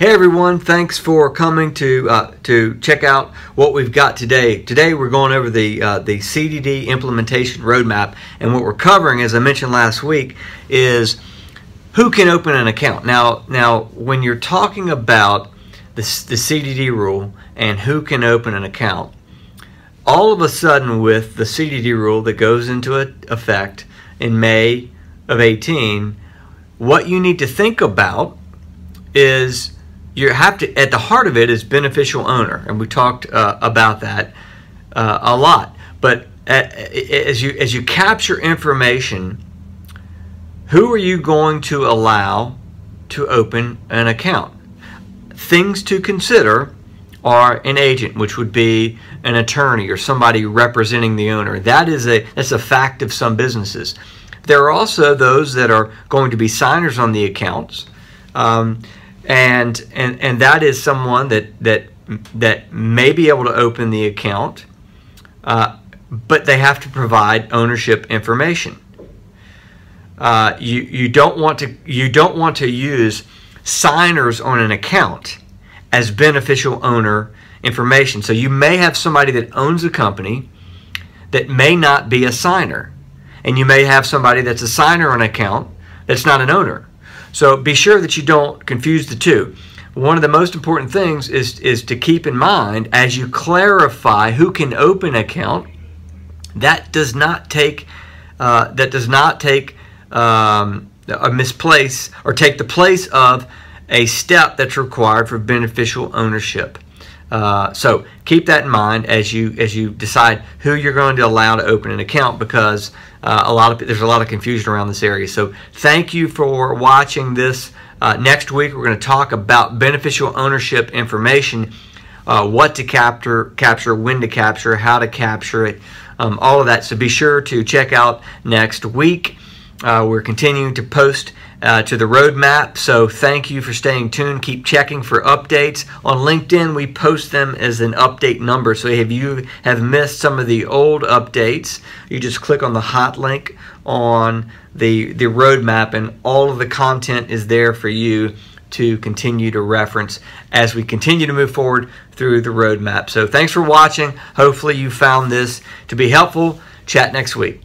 Hey everyone, thanks for coming to uh, to check out what we've got today. Today we're going over the uh, the CDD implementation roadmap, and what we're covering, as I mentioned last week, is who can open an account. Now, now when you're talking about the, the CDD rule and who can open an account, all of a sudden with the CDD rule that goes into effect in May of 18, what you need to think about is you have to at the heart of it is beneficial owner, and we talked uh, about that uh, a lot. But as you as you capture information, who are you going to allow to open an account? Things to consider are an agent, which would be an attorney or somebody representing the owner. That is a that's a fact of some businesses. There are also those that are going to be signers on the accounts. Um, and and and that is someone that that that may be able to open the account, uh, but they have to provide ownership information. Uh, you you don't want to you don't want to use signers on an account as beneficial owner information. So you may have somebody that owns a company that may not be a signer, and you may have somebody that's a signer on an account that's not an owner. So be sure that you don't confuse the two. One of the most important things is, is to keep in mind as you clarify who can open an account, that does not take uh, that does not take um, a misplace or take the place of a step that's required for beneficial ownership. Uh, so keep that in mind as you as you decide who you're going to allow to open an account because uh, a lot of there's a lot of confusion around this area. So thank you for watching this. Uh, next week we're going to talk about beneficial ownership information, uh, what to capture, capture, when to capture, how to capture it, um, all of that. So be sure to check out next week. Uh, we're continuing to post uh, to the roadmap. So thank you for staying tuned. Keep checking for updates. On LinkedIn, we post them as an update number. So if you have missed some of the old updates, you just click on the hot link on the, the roadmap and all of the content is there for you to continue to reference as we continue to move forward through the roadmap. So thanks for watching. Hopefully you found this to be helpful. Chat next week.